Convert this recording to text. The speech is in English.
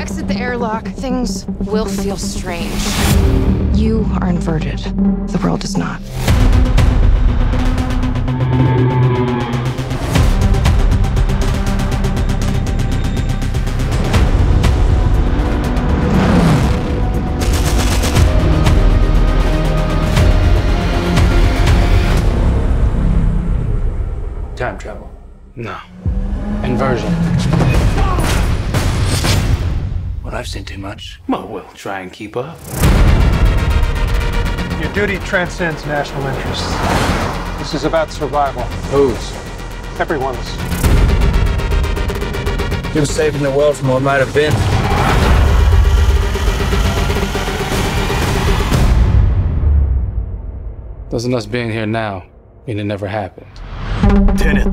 exit the airlock, things will feel strange. You are inverted. The world is not. Time travel. No. Inversion. I've seen too much. Well, we'll try and keep up. Your duty transcends national interests. This is about survival. Whose? Everyone's. You're saving the world from what might have been. Doesn't us being here now mean it never happened? Tenet